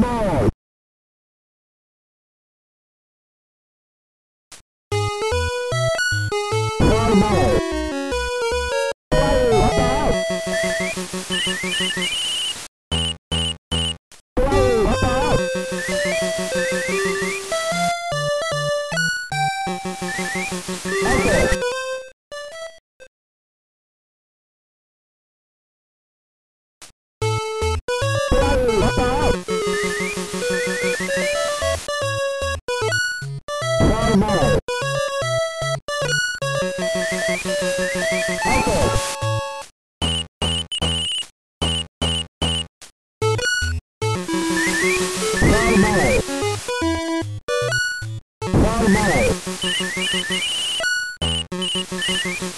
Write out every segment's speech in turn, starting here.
ball. One ball. Play what the hell? Play what the hell? Thank you.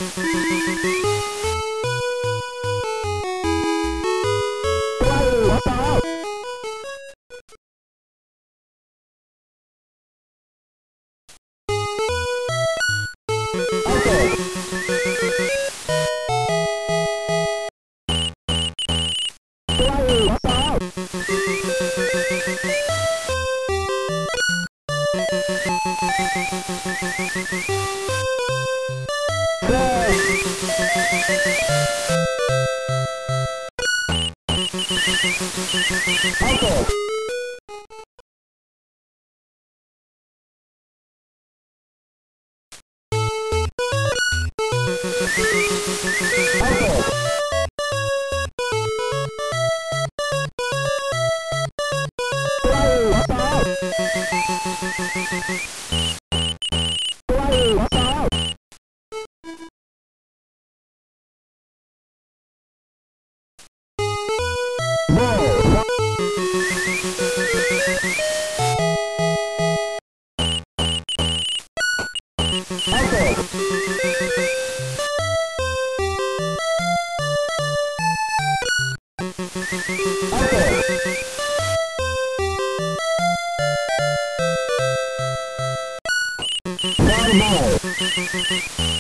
Uncle. One more.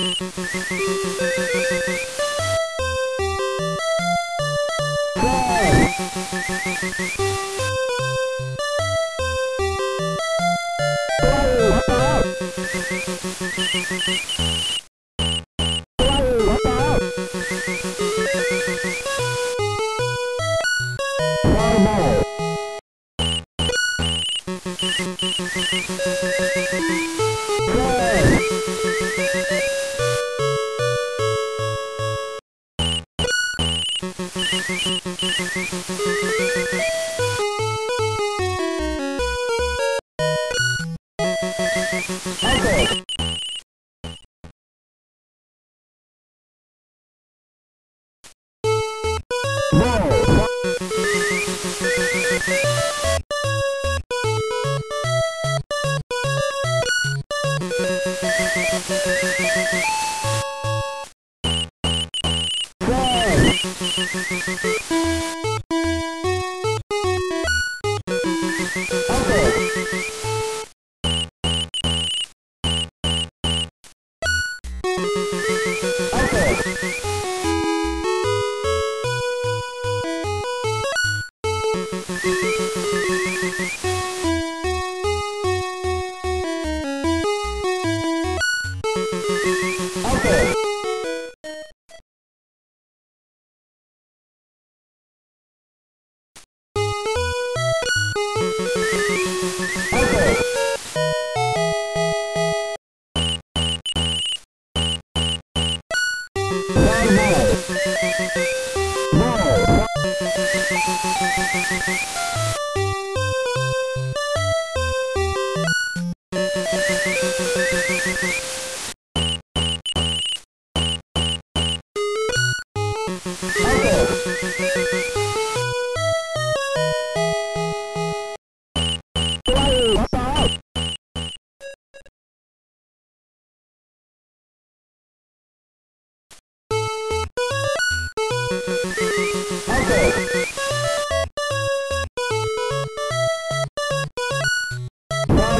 Whoa!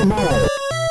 you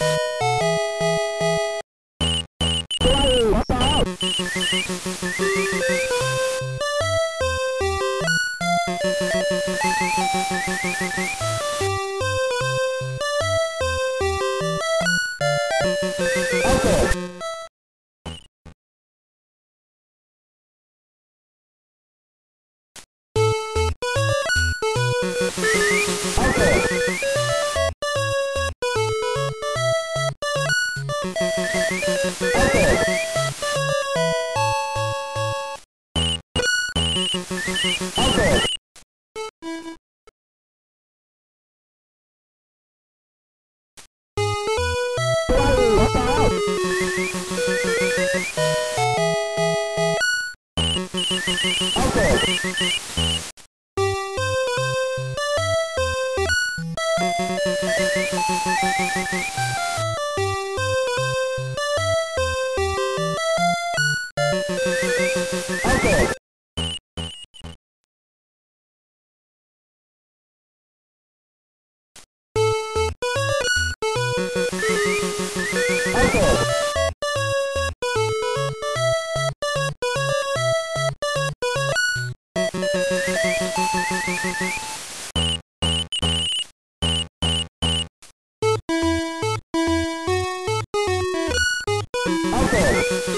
you Okay. Okay.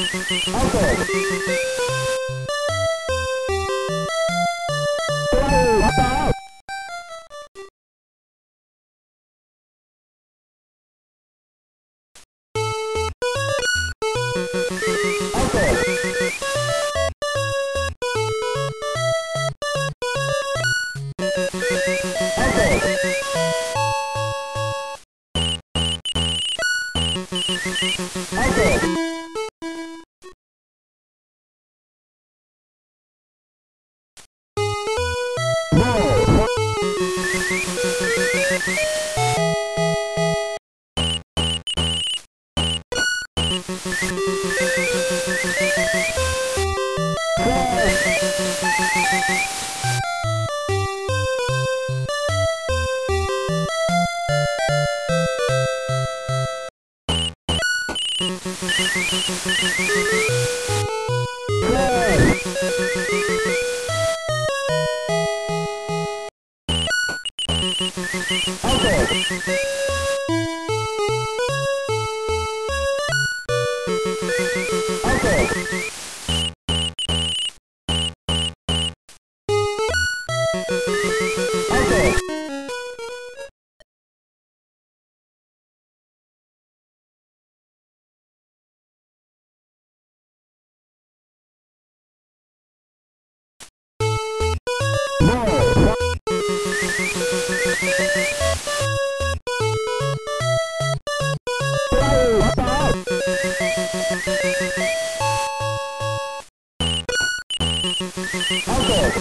Okay. ボ Uncle! Uncle! Okay.